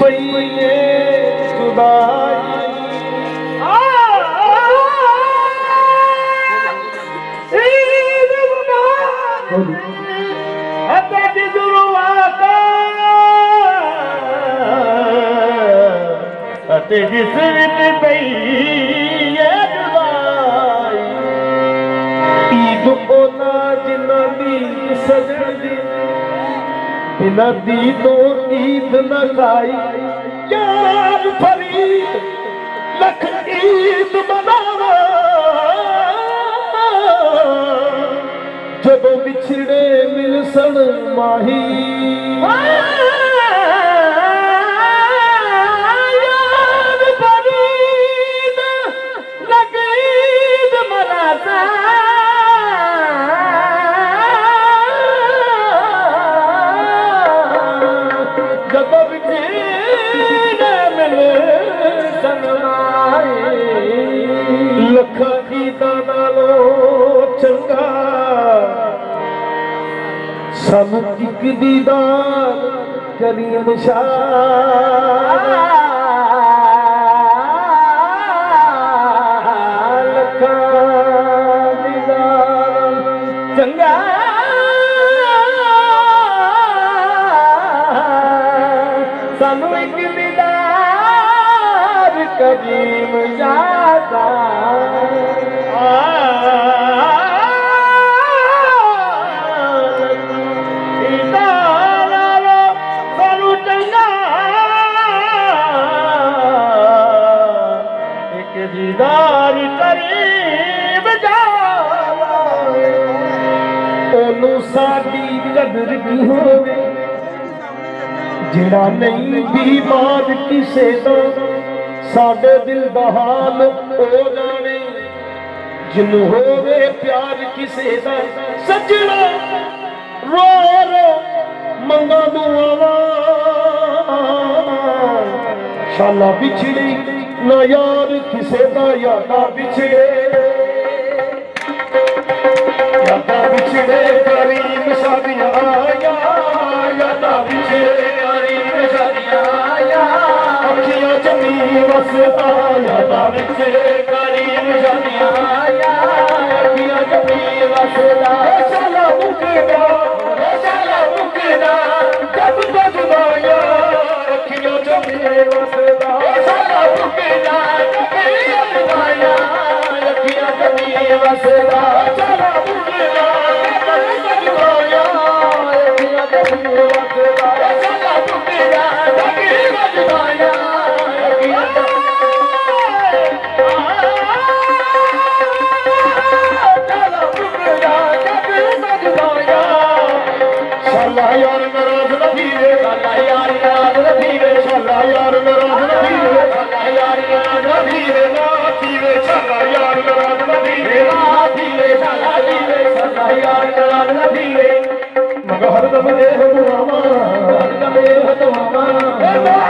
पई हुई सुभाणे जी सिंध पई न तो ईद नचड़े मिलसण माही ਸਾਨੂੰ ਇੱਕ ਦੀਦਾਰ ਕਰੀਮ ਸ਼ਾਹ ਲੱਖਾਂ ਦੀਦਾਰ ਚੰਗਾ ਸਾਨੂੰ ਇੱਕ ਦੀਦਾਰ ਕਰੀਮ ਦੀਦਾਰ دیدار قریب جا اونو ساڈی قدر کی ہوے جڑا نہیں بھی باد کسے تو ساڈے دل دا حال او جانے جنو ہوے پیار کسے دا سجنا رو رو منگا دعا شالا بچھڑی ਨਾ ਯਾਰ ਕਿਸੇ ਦਾ ਯਾਦਾ ਵਿਛੜੇ ਯਾਦਾ ਵਿਛੜੇ ਕਰੀਮ ਸ਼ਾਦੀਆਂ ਆਇਆ ਯਾਦਾ ਵਿਛੜੇ ਕਰੀਮ ਸ਼ਾਦੀਆਂ ਆਇਆ ਅੱਖੀਆਂ ਚੰਨੀ ਵਸਦਾ ਯਾਦਾ ਵਿਛੜੇ ਕਰੀਮ ਸ਼ਾਦੀਆਂ ਆਇਆ ਅੱਖੀਆਂ ਚੰਨੀ ਵਸਦਾ सलाहार नो नथी सलाह सलाह नरे सलाह ना सलाह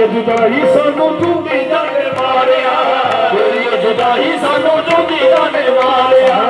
سهو توندي سامهون تون به ਮਾਰਿਆ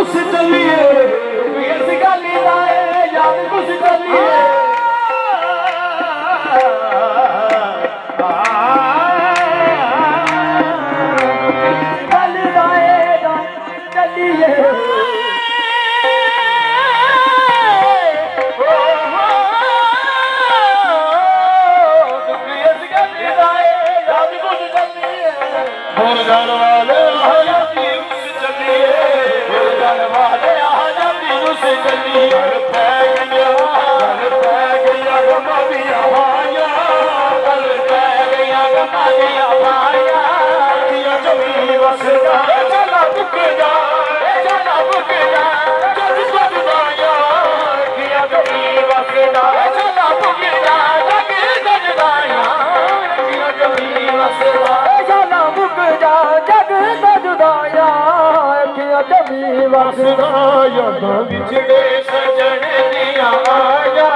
कुछ चलिए याद कुछ चलिए। ته وڇڙي سڄڻ لي آيا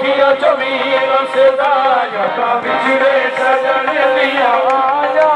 ڪيئن چمي وسان به ڇي سڄي آيا